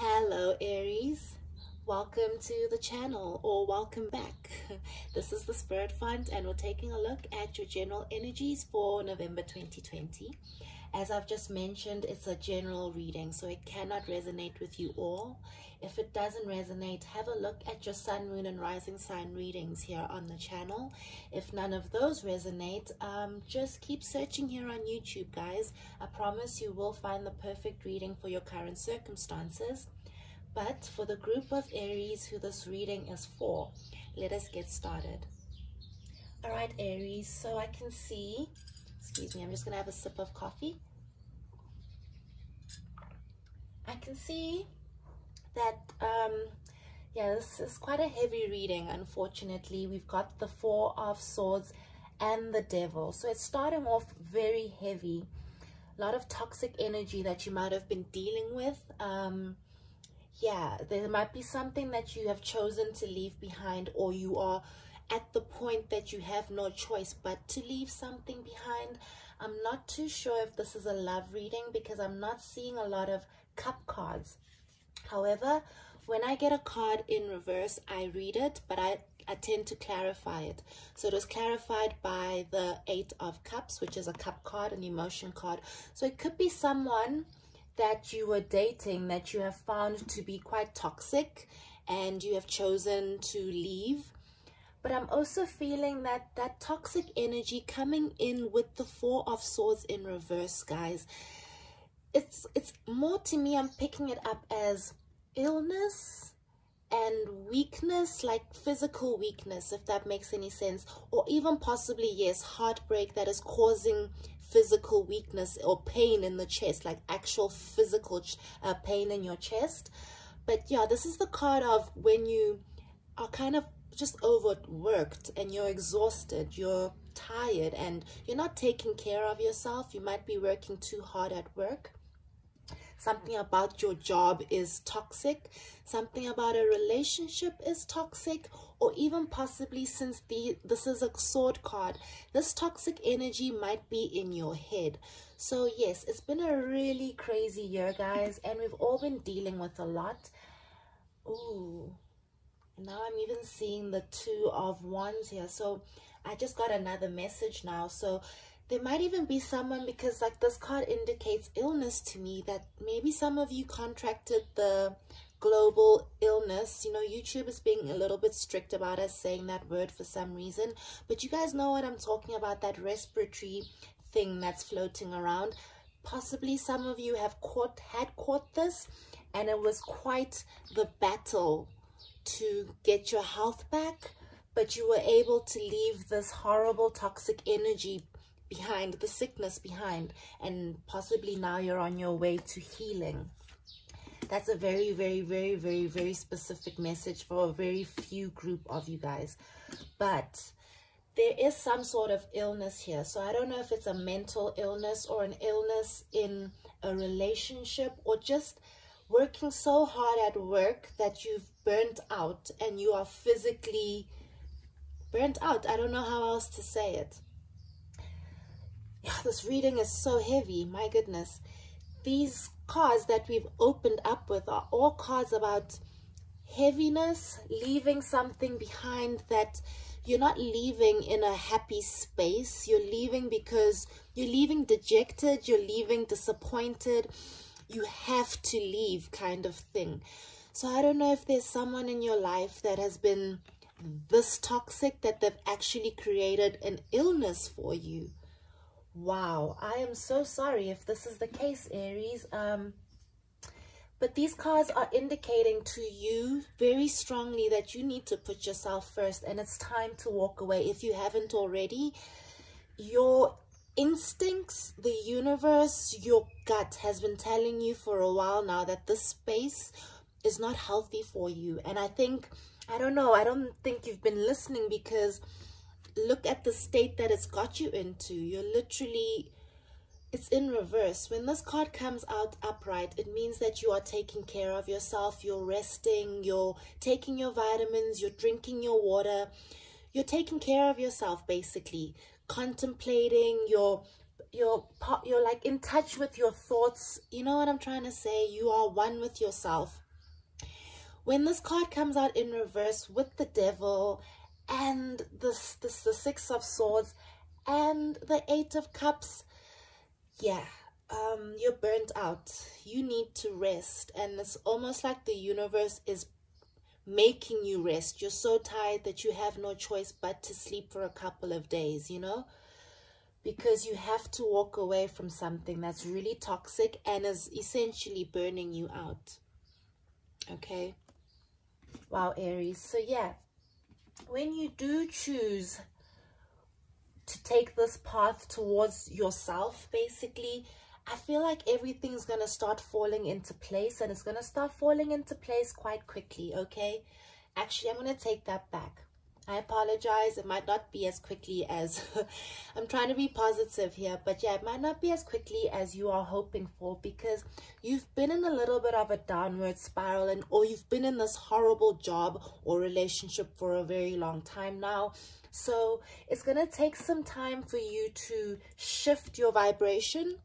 Hello Aries, welcome to the channel or welcome back. This is the Spirit Font and we're taking a look at your general energies for November 2020. As I've just mentioned, it's a general reading so it cannot resonate with you all. If it doesn't resonate, have a look at your sun, moon and rising sign readings here on the channel. If none of those resonate, um, just keep searching here on YouTube, guys. I promise you will find the perfect reading for your current circumstances. But for the group of Aries who this reading is for, let us get started. All right, Aries, so I can see, excuse me, I'm just to have a sip of coffee. I can see that um yeah this is quite a heavy reading unfortunately. We've got the four of swords and the devil. So it's starting off very heavy. A lot of toxic energy that you might have been dealing with. Um yeah there might be something that you have chosen to leave behind or you are at the point that you have no choice but to leave something behind i'm not too sure if this is a love reading because i'm not seeing a lot of cup cards However, when I get a card in reverse, I read it, but I, I tend to clarify it. So it was clarified by the Eight of Cups, which is a cup card, an emotion card. So it could be someone that you were dating that you have found to be quite toxic and you have chosen to leave. But I'm also feeling that that toxic energy coming in with the Four of Swords in reverse, guys. It's, it's more to me, I'm picking it up as illness and weakness, like physical weakness, if that makes any sense, or even possibly, yes, heartbreak that is causing physical weakness or pain in the chest, like actual physical uh, pain in your chest. But yeah, this is the card of when you are kind of just overworked and you're exhausted, you're tired and you're not taking care of yourself. You might be working too hard at work something about your job is toxic, something about a relationship is toxic, or even possibly since the this is a sword card, this toxic energy might be in your head. So yes, it's been a really crazy year, guys, and we've all been dealing with a lot. Ooh, now I'm even seeing the two of wands here. So I just got another message now. So there might even be someone because like this card indicates illness to me that maybe some of you contracted the global illness you know youtube is being a little bit strict about us saying that word for some reason but you guys know what i'm talking about that respiratory thing that's floating around possibly some of you have caught had caught this and it was quite the battle to get your health back but you were able to leave this horrible toxic energy behind, the sickness behind, and possibly now you're on your way to healing. That's a very, very, very, very, very specific message for a very few group of you guys. But there is some sort of illness here. So I don't know if it's a mental illness or an illness in a relationship or just working so hard at work that you've burnt out and you are physically burnt out. I don't know how else to say it yeah, this reading is so heavy. My goodness. These cards that we've opened up with are all cards about heaviness, leaving something behind that you're not leaving in a happy space. You're leaving because you're leaving dejected, you're leaving disappointed. You have to leave kind of thing. So I don't know if there's someone in your life that has been this toxic that they've actually created an illness for you Wow, I am so sorry if this is the case, Aries. Um, but these cards are indicating to you very strongly that you need to put yourself first and it's time to walk away. If you haven't already, your instincts, the universe, your gut has been telling you for a while now that this space is not healthy for you. And I think, I don't know, I don't think you've been listening because look at the state that it's got you into. You're literally, it's in reverse. When this card comes out upright, it means that you are taking care of yourself. You're resting, you're taking your vitamins, you're drinking your water. You're taking care of yourself, basically. Contemplating, you're you're you're like in touch with your thoughts. You know what i'm trying to say? You are one with yourself. When this card comes out in reverse with the devil and this, this the six of swords and the eight of cups yeah um you're burnt out. You need to rest. And it's almost like the universe is making you rest. You're so tired that you have no choice but to sleep for a couple of days you know? Because you have to walk away from something that's really toxic and is essentially burning you out okay? Wow aries. So yeah when you do choose to take this path towards yourself basically I feel like everything's going to start falling into place and it's going to start falling into place quite quickly, okay? Actually, I'm going to take that back. I apologize. It might not be as quickly as I'm trying to be positive here, but yeah, it might not be as quickly as you are hoping for because you've been in a little bit of a downward spiral and or you've been in this horrible job or relationship for a very long time now. So it's going to take some time for you to shift your vibration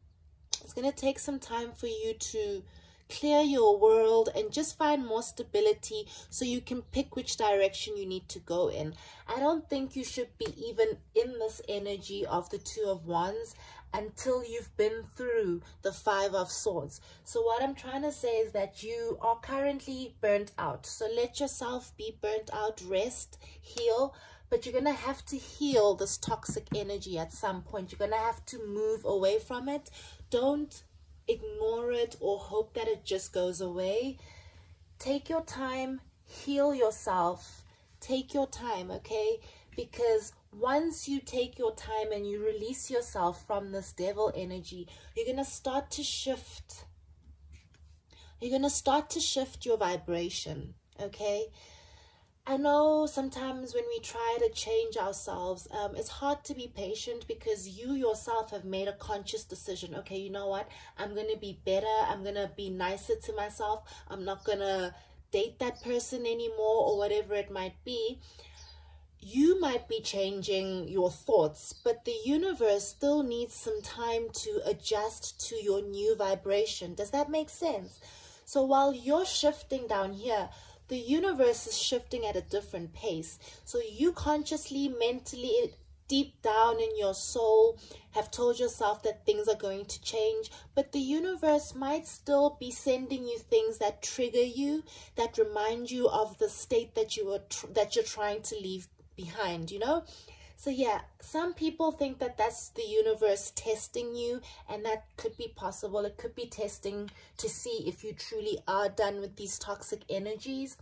it's going to take some time for you to clear your world and just find more stability so you can pick which direction you need to go in. I don't think you should be even in this energy of the two of wands until you've been through the five of swords. So what I'm trying to say is that you are currently burnt out. So let yourself be burnt out, rest, heal, but you're going to have to heal this toxic energy at some point. You're going to have to move away from it don't ignore it or hope that it just goes away. Take your time, heal yourself. Take your time, okay? Because once you take your time and you release yourself from this devil energy, you're going to start to shift. You're going to start to shift your vibration, okay? I know sometimes when we try to change ourselves, um, it's hard to be patient because you yourself have made a conscious decision. Okay, you know what? I'm going to be better. I'm going to be nicer to myself. I'm not going to date that person anymore or whatever it might be. You might be changing your thoughts, but the universe still needs some time to adjust to your new vibration. Does that make sense? So while you're shifting down here, the universe is shifting at a different pace. So you consciously, mentally, deep down in your soul have told yourself that things are going to change but the universe might still be sending you things that trigger you that remind you of the state that you are that you're trying to leave behind you know so yeah, some people think that that's the universe testing you and that could be possible. It could be testing to see if you truly are done with these toxic energies.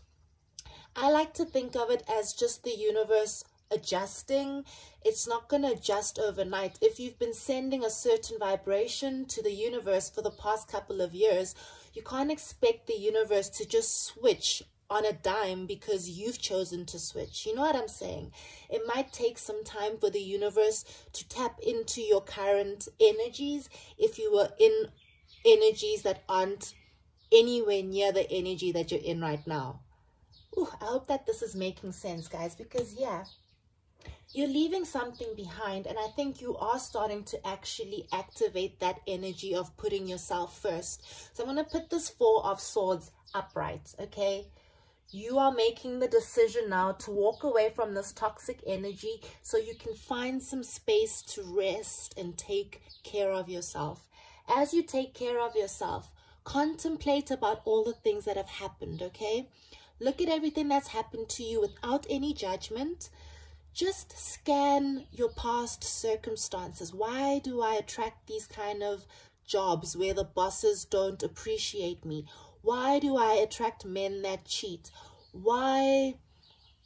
I like to think of it as just the universe adjusting. It's not going to adjust overnight. If you've been sending a certain vibration to the universe for the past couple of years, you can't expect the universe to just switch on a dime because you've chosen to switch. You know what I'm saying? It might take some time for the universe to tap into your current energies if you were in energies that aren't anywhere near the energy that you're in right now. Ooh, I hope that this is making sense, guys, because, yeah, you're leaving something behind and i think you are starting to actually activate that energy of putting yourself first so i'm going to put this four of swords upright okay you are making the decision now to walk away from this toxic energy so you can find some space to rest and take care of yourself. As you take care of yourself, contemplate about all the things that have happened, okay? Look at everything that's happened to you without any judgment. Just scan your past circumstances. Why do I attract these kind of jobs where the bosses don't appreciate me? Why do I attract men that cheat? Why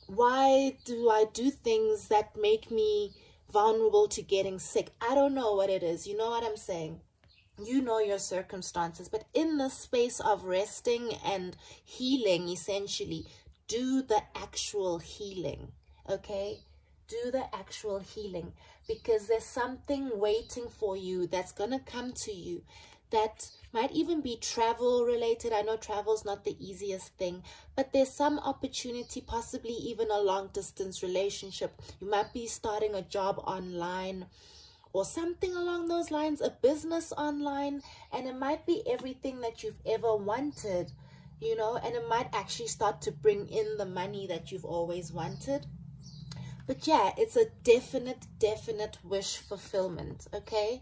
why do I do things that make me vulnerable to getting sick? I don't know what it is. You know what I'm saying? You know your circumstances, but in the space of resting and healing, essentially, do the actual healing, okay? Do the actual healing because there's something waiting for you that's going to come to you that might even be travel related. I know travel is not the easiest thing, but there's some opportunity, possibly even a long distance relationship. You might be starting a job online or something along those lines, a business online, and it might be everything that you've ever wanted you know, and it might actually start to bring in the money that you've always wanted. But yeah, it's a definite, definite wish fulfillment, okay?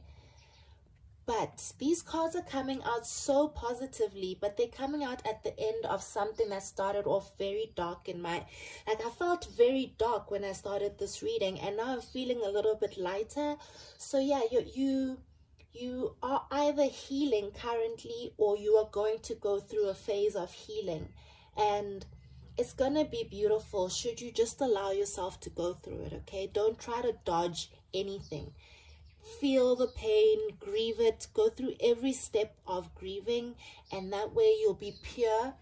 But these cards are coming out so positively, but they're coming out at the end of something that started off very dark in my, like I felt very dark when I started this reading and now I'm feeling a little bit lighter. So yeah, you, you, you are either healing currently or you are going to go through a phase of healing and it's going to be beautiful should you just allow yourself to go through it, okay? Don't try to dodge anything feel the pain, grieve it, go through every step of grieving, and that way you'll be pure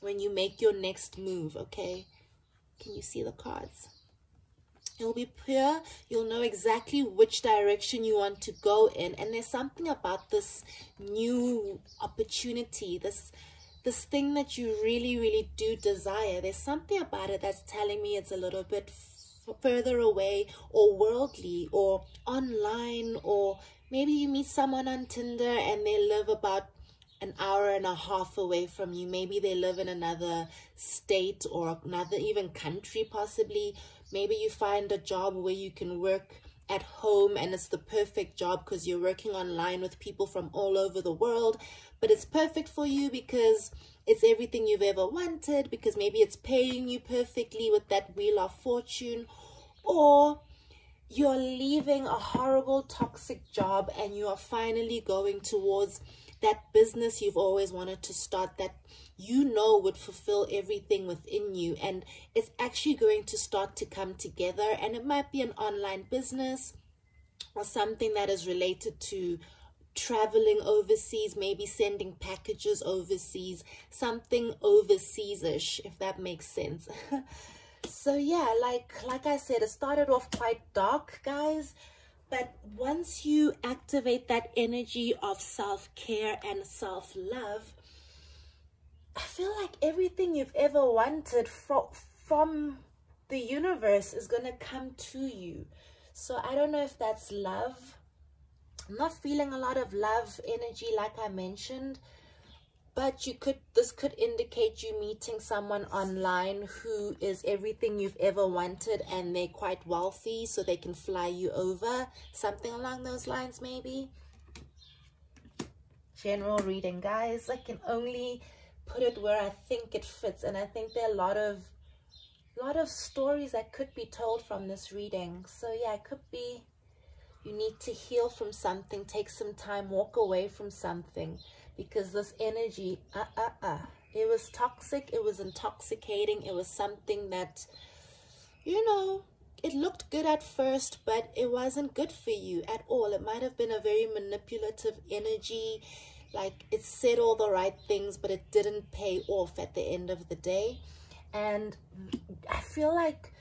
when you make your next move, okay? Can you see the cards? You'll be pure. You'll know exactly which direction you want to go in. And there's something about this new opportunity, this this thing that you really, really do desire. There's something about it that's telling me it's a little bit further away or worldly or online or maybe you meet someone on Tinder and they live about an hour and a half away from you. Maybe they live in another state or another even country possibly. Maybe you find a job where you can work at home and it's the perfect job because you're working online with people from all over the world. But it's perfect for you because it's everything you've ever wanted because maybe it's paying you perfectly with that wheel of fortune or you're leaving a horrible toxic job and you are finally going towards that business you've always wanted to start that you know would fulfill everything within you and it's actually going to start to come together and it might be an online business or something that is related to traveling overseas, maybe sending packages overseas, something overseas-ish, if that makes sense. so yeah, like like I said, it started off quite dark, guys. But once you activate that energy of self-care and self-love, I feel like everything you've ever wanted from, from the universe is going to come to you. So I don't know if that's love I'm not feeling a lot of love energy like I mentioned but you could this could indicate you meeting someone online who is everything you've ever wanted and they're quite wealthy so they can fly you over. Something along those lines maybe. General reading guys. I can only put it where i think it fits and i think there are a lot of lot of stories that could be told from this reading. So yeah it could be you need to heal from something, take some time, walk away from something because this energy, uh, uh, uh, it was toxic, it was intoxicating, it was something that, you know, it looked good at first, but it wasn't good for you at all. It might have been a very manipulative energy, like it said all the right things, but it didn't pay off at the end of the day. And I feel like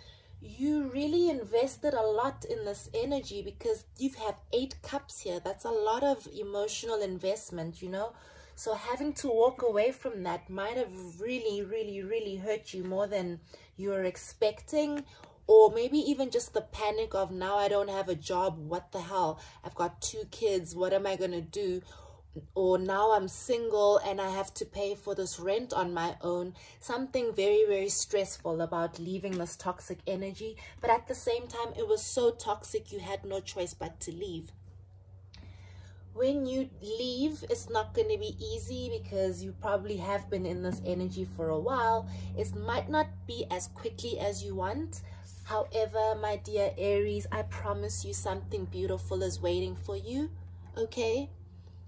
you really invested a lot in this energy because you have eight cups here. That's a lot of emotional investment you know? So having to walk away from that might have really really really hurt you more than you were expecting or maybe even just the panic of now I don't have a job. What the hell? I've got two kids. What am I going to do or now I'm single and I have to pay for this rent on my own. Something very, very stressful about leaving this toxic energy. But at the same time, it was so toxic you had no choice but to leave. When you leave, it's not going to be easy because you probably have been in this energy for a while. It might not be as quickly as you want. However, my dear Aries, I promise you something beautiful is waiting for you. Okay?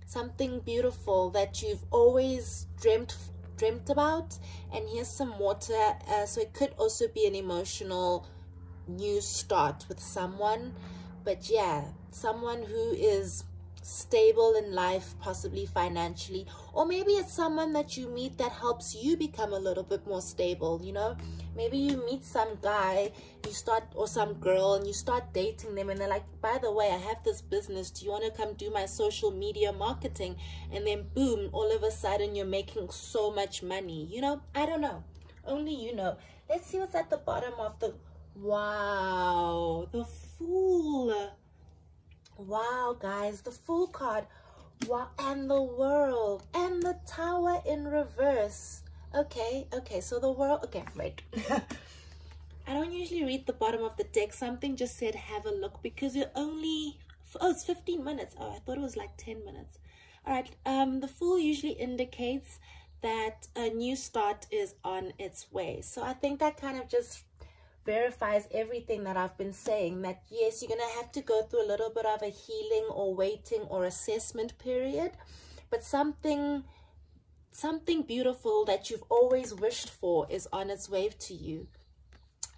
Something beautiful that you've always dreamt dreamt about and here's some water uh, so it could also be an emotional new start with someone. But yeah someone who is stable in life, possibly financially, or maybe it's someone that you meet that helps you become a little bit more stable, you know? Maybe you meet some guy, you start, or some girl, and you start dating them, and they're like, by the way, I have this business. Do you want to come do my social media marketing? And then, boom, all of a sudden, you're making so much money. You know, I don't know. Only you know. Let's see what's at the bottom of the... Wow, the Fool. Wow, guys, the Fool card. Wow, and the World. And the Tower in reverse. Okay, okay, so the world, okay, wait. I don't usually read the bottom of the deck. Something just said have a look because you're only, oh, it's 15 minutes. Oh, I thought it was like 10 minutes. All right, um, the Fool usually indicates that a new start is on its way. So I think that kind of just verifies everything that I've been saying that yes, you're going to have to go through a little bit of a healing or waiting or assessment period, but something something beautiful that you've always wished for is on its way to you.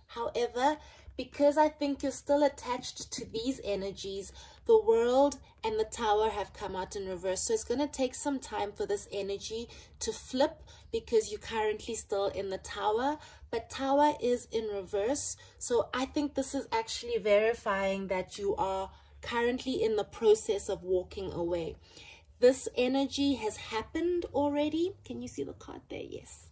However, because I think you're still attached to these energies, the world and the tower have come out in reverse. So it's going to take some time for this energy to flip because you're currently still in the tower. But tower is in reverse. So I think this is actually verifying that you are currently in the process of walking away. This energy has happened already. Can you see the card there? Yes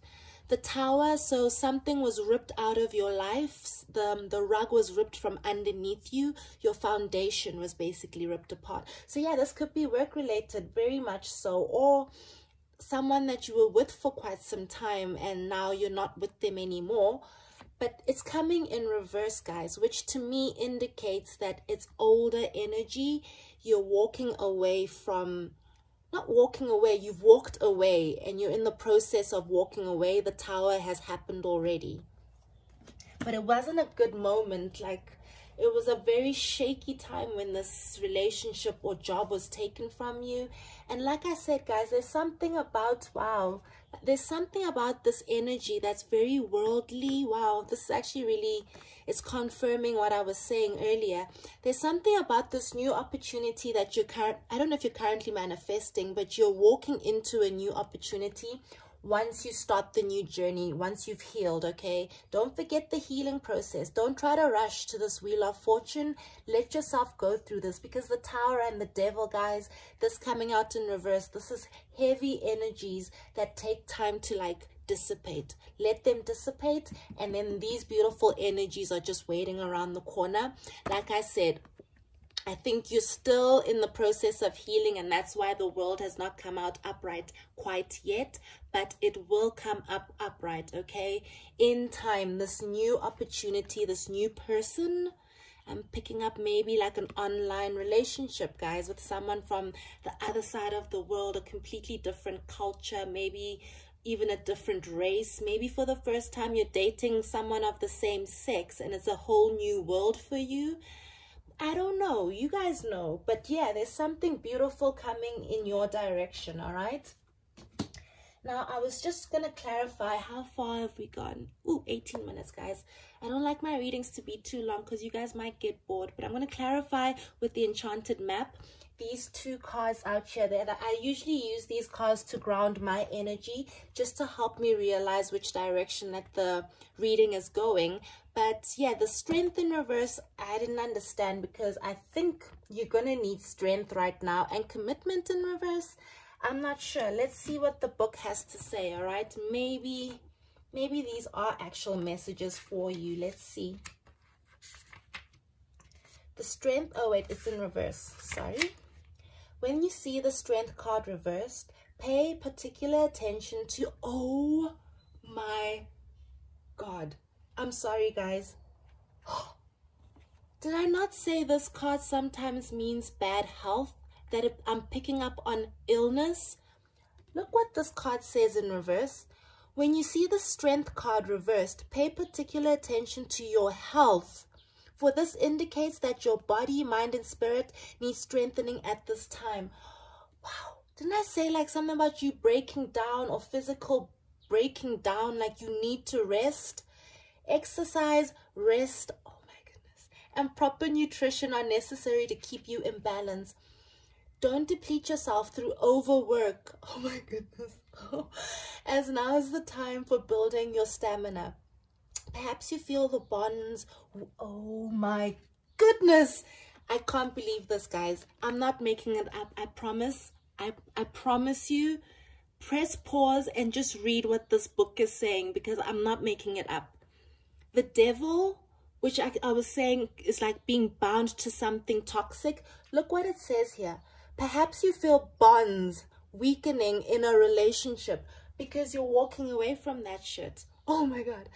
the tower so something was ripped out of your life the, um, the rug was ripped from underneath you your foundation was basically ripped apart so yeah this could be work related very much so or someone that you were with for quite some time and now you're not with them anymore but it's coming in reverse guys which to me indicates that it's older energy you're walking away from not walking away, you've walked away and you're in the process of walking away. The tower has happened already. But it wasn't a good moment. Like, it was a very shaky time when this relationship or job was taken from you. And like I said, guys, there's something about, wow, there's something about this energy that's very worldly. Wow, this is actually really is confirming what I was saying earlier. There's something about this new opportunity that you're current I don't know if you're currently manifesting, but you're walking into a new opportunity once you start the new journey, once you've healed, okay? Don't forget the healing process. Don't try to rush to this wheel of fortune. Let yourself go through this because the tower and the devil, guys, this coming out in reverse, this is heavy energies that take time to like dissipate. Let them dissipate and then these beautiful energies are just waiting around the corner. Like I said, I think you're still in the process of healing and that's why the world has not come out upright quite yet, but it will come up upright, okay? In time, this new opportunity, this new person, I'm picking up maybe like an online relationship, guys, with someone from the other side of the world, a completely different culture, maybe even a different race. Maybe for the first time you're dating someone of the same sex and it's a whole new world for you. I don't know. You guys know. But yeah, there's something beautiful coming in your direction, all right? Now, I was just going to clarify how far have we gone? Ooh, 18 minutes, guys. I don't like my readings to be too long because you guys might get bored. But I'm going to clarify with the enchanted map these two cards out here that I usually use these cards to ground my energy just to help me realize which direction that the reading is going. But yeah the strength in reverse I didn't understand because I think you're gonna need strength right now and commitment in reverse. I'm not sure. Let's see what the book has to say all right? Maybe maybe these are actual messages for you. Let's see. The strength oh wait it's in reverse. Sorry when you see the strength card reversed, pay particular attention to, oh my God. I'm sorry, guys. Did I not say this card sometimes means bad health? That I'm picking up on illness? Look what this card says in reverse. When you see the strength card reversed, pay particular attention to your health for this indicates that your body, mind, and spirit need strengthening at this time. Wow. Didn't I say like something about you breaking down or physical breaking down, like you need to rest? Exercise, rest, oh my goodness, and proper nutrition are necessary to keep you in balance. Don't deplete yourself through overwork. Oh my goodness. As now is the time for building your stamina. Perhaps you feel the bonds. Oh my goodness. I can't believe this, guys. I'm not making it up. I promise. I, I promise you. Press pause and just read what this book is saying because I'm not making it up. The devil, which I, I was saying is like being bound to something toxic. Look what it says here. Perhaps you feel bonds weakening in a relationship because you're walking away from that shit. Oh my God.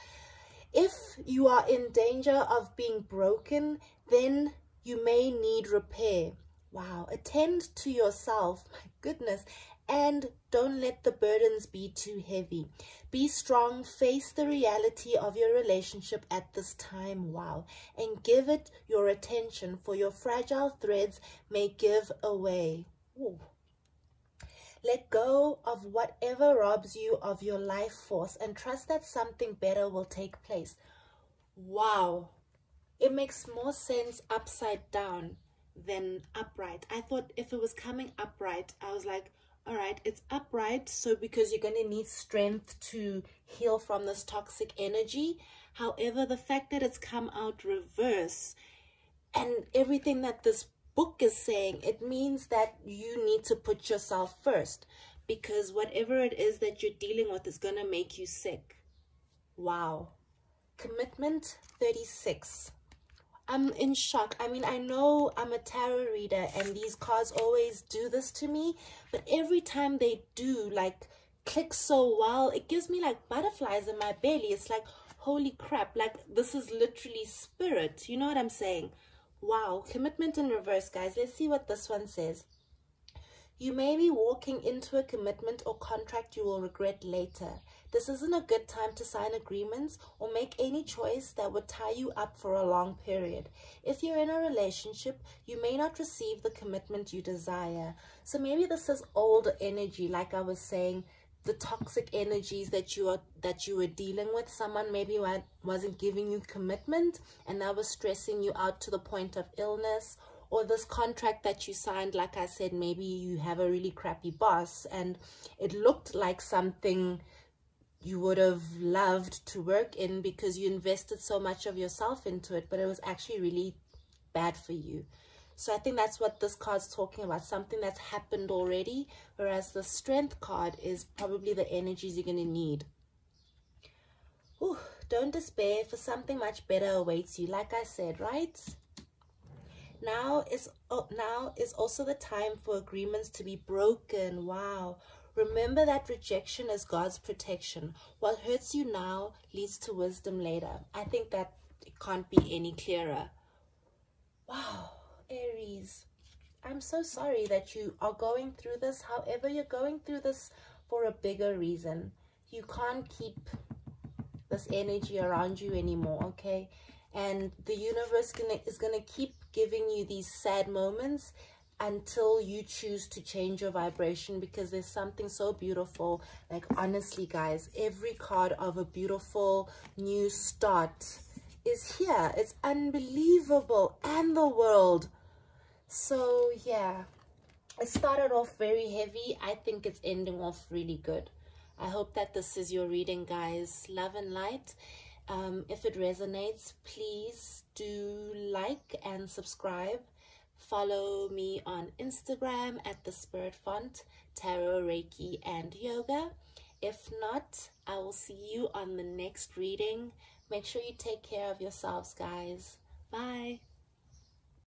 If you are in danger of being broken, then you may need repair. Wow. Attend to yourself. My goodness. And don't let the burdens be too heavy. Be strong. Face the reality of your relationship at this time. Wow. And give it your attention, for your fragile threads may give away. Ooh. Let go of whatever robs you of your life force and trust that something better will take place. Wow. It makes more sense upside down than upright. I thought if it was coming upright, I was like, all right, it's upright. So because you're going to need strength to heal from this toxic energy. However, the fact that it's come out reverse and everything that this book is saying, it means that you need to put yourself first because whatever it is that you're dealing with is going to make you sick. Wow. Commitment 36. I'm in shock. I mean, I know I'm a tarot reader and these cards always do this to me, but every time they do, like, click so well, it gives me like butterflies in my belly. It's like, holy crap, like, this is literally spirit. You know what I'm saying? Wow, commitment in reverse, guys. Let's see what this one says. You may be walking into a commitment or contract you will regret later. This isn't a good time to sign agreements or make any choice that would tie you up for a long period. If you're in a relationship, you may not receive the commitment you desire. So maybe this is old energy, like I was saying, the toxic energies that you are that you were dealing with. Someone maybe wasn't giving you commitment and that was stressing you out to the point of illness or this contract that you signed like i said maybe you have a really crappy boss and it looked like something you would have loved to work in because you invested so much of yourself into it but it was actually really bad for you so I think that's what this card's talking about, something that's happened already, whereas the strength card is probably the energies you're going to need. Ooh, don't despair, for something much better awaits you, like I said, right? Now is, oh, now is also the time for agreements to be broken. Wow. Remember that rejection is God's protection. What hurts you now leads to wisdom later. I think that it can't be any clearer. Wow. Aries, I'm so sorry that you are going through this. However, you're going through this for a bigger reason. You can't keep this energy around you anymore, okay? And the universe gonna, is going to keep giving you these sad moments until you choose to change your vibration because there's something so beautiful. Like, honestly, guys, every card of a beautiful new start is here. It's unbelievable. And the world so yeah. It started off very heavy. I think it's ending off really good. I hope that this is your reading guys. Love and light. Um, if it resonates please do like and subscribe. Follow me on instagram at the spirit font tarot reiki and yoga. If not i will see you on the next reading. Make sure you take care of yourselves guys. Bye